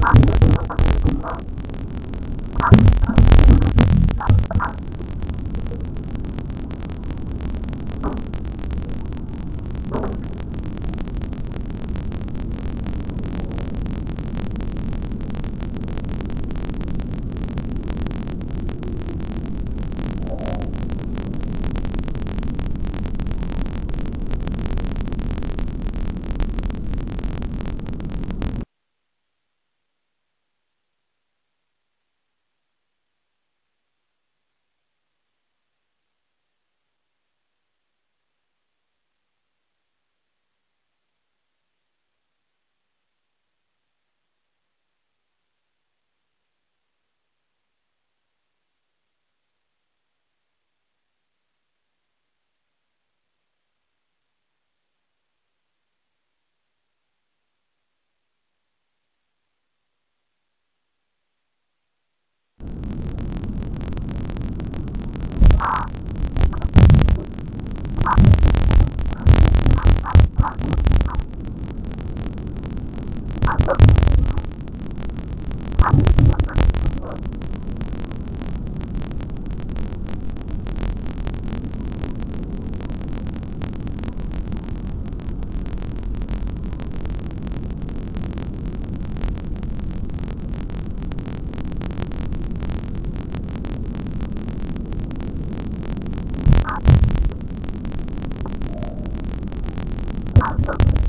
Thank you. awesome.